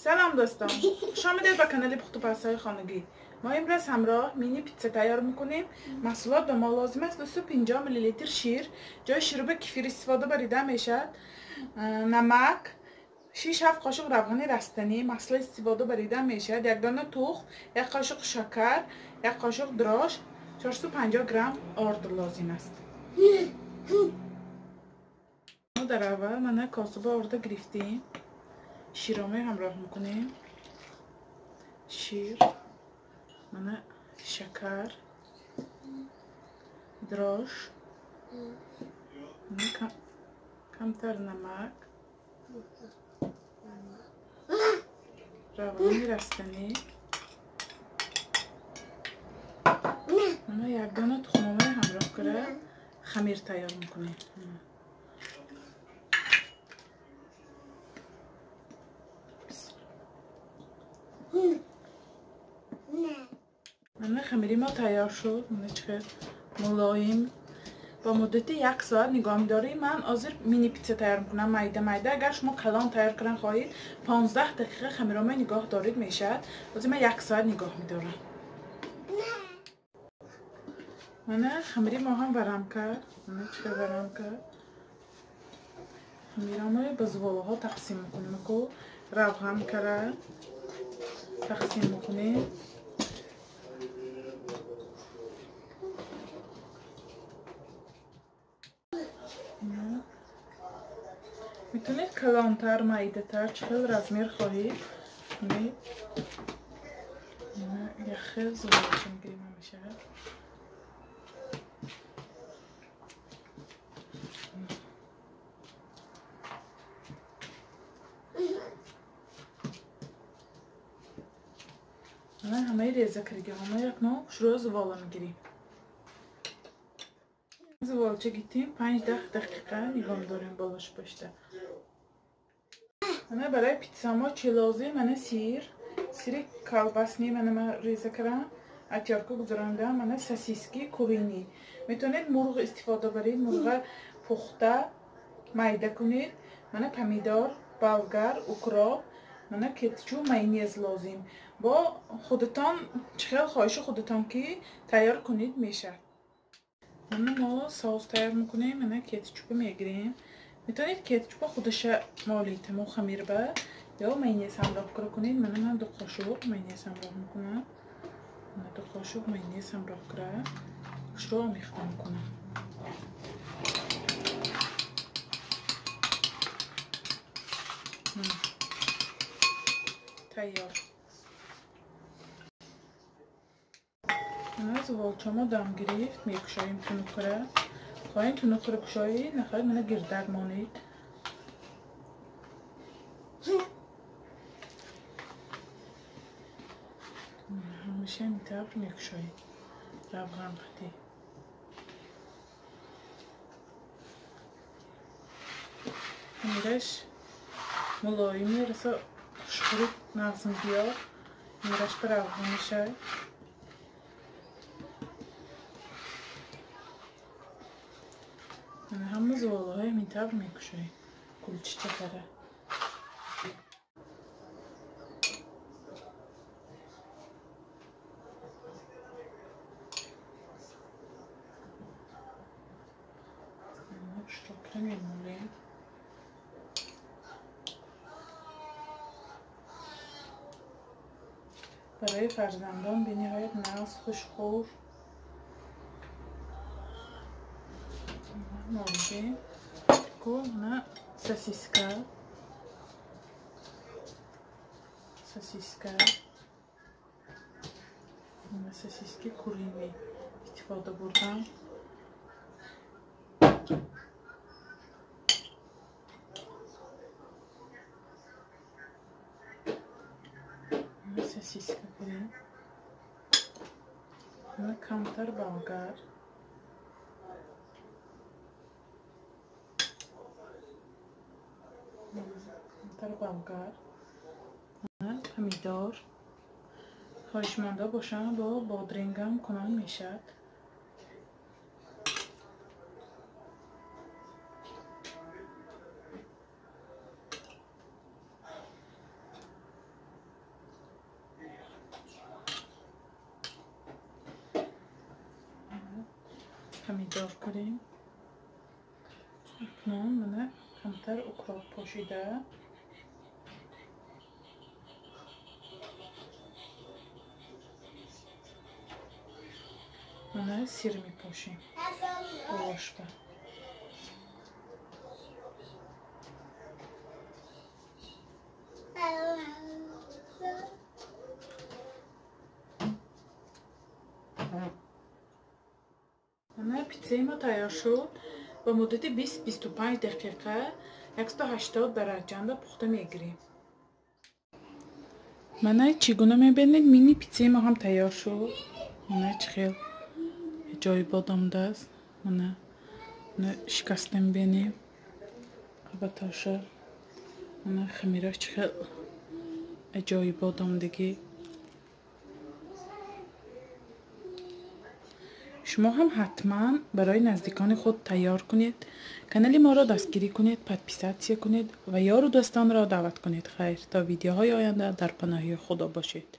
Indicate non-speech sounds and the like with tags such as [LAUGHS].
سلام دوستان. خوش آمدید به کانال پخت پستای خانگی. ما امروز همراه مینی پیتزا تیار می‌کنیم. محصولات به ما لازم است. 250 میلی لیتر شیر. جای شروب کفیر استفاده بریده می‌شد. نمک. 6 7 قاشق روغن رستنی. محصول استفاده بریده می‌شد. یک دانه تخم یک قاشق شکر یک قاشق دراش. 450 گرم آرد لازم است. [LAUGHS] در اول من کاسب آرد گرفتیم. широмӯ ҳамроҳ мекунем. Шир мана шакар дрож камтар намак равани растанӣ мана ягона тухмомаи ҳамроҳ кара хамир тайёр мекунем. من خمیری ما تیار شد چقدر ملایم. با مدت یک ساعت نگاه داری من آزر مینی پیتزا تیار می‌کنم مایده مایده. اگر شما کلان تیار کردن خواهید 15 دقیقه خمیرامه نگاه دارید می‌شد آزر من یک ساعت نگاه میدارم. من خمیری ما هم برم کرد. من چقدر برم کرد؟ خمیرامه به زواله ها تقسیم می‌کنیم که روغن کرد. تقسیم می‌کنیم. میتونید کلانتر مایده تر چهل رزمیر خواهید یه خیلی زبالشون میگیریم همیشه من همه ریزه کردیم همه یک نوع شروع زباله میگیریم زبالچه گیتیم پنج ده دقیقه نگام داریم بالاش پشته Мана барои питсама чи лозим? Мана сир, сири колбасни мана ман реза кардам. атёрка гузаронидам. Мана сосиски кӯбинӣ. Метавонед мурғ истифода баред, мурға пухта майда кунед. Мана помидор, болгар, укроп, мана кетчу майонез лозим. Бо худатон чӣ хел хоҳиши худатон ки тайёр кунед мешавад. Мана мо соус тайёр мекунем, мана кетчупи мегирем. метавонед кетчупа худаша молит мо хамирба ё майонез ҳамроҳ кора кунед мана ман ду қошуқ майонез ҳамроҳ мекунам мана ду қошуқ майонез ҳамроҳ кара хушро омехта мекунам тайёр зуволчамо дам гирифт мекушоем тунукра خواهید تونه کرو کشایی نخواهید منه گیر درمانید همیشه این طرف نکشایی روغن قدی میرش ملایی میرسه شکروب مغزم بیار میرش به روغن میشه минтавр мекушоем кулчичакара штокра мемолем барои фарзандон бениҳоят нағз хушхӯр молбе на сосиска сосиска Şey, ici. Du coup, on a sasiska. Sasiska. On a sasiski kurimi. İstifade buradan. Sasiska kurimi. Ve kantar balgar. барвамгар помидор хоҳишманда бошанд бо бодрингам кунан мешавад. Помидор кунем. Акнун мана камтар укроп пошида. پاشیم گواشته من پیتزای ما تیار شد با مدت 20-25 دقیقه 180 درجه پخته میگیریم من چیگونه میبینید مینی پیتزای ما هم تیار شد من چه خیلی جای بادام دست. من شکستم بینیم قبطاشه من خمیراش چه خیلی جای بادام دیگه. شما هم حتما برای نزدیکان خود تیار کنید. کانال ما را دستگیری کنید پدپیساتیه کنید و یار و دوستان را دعوت کنید. خیر تا ویدیوهای آینده در پناهی خدا باشید.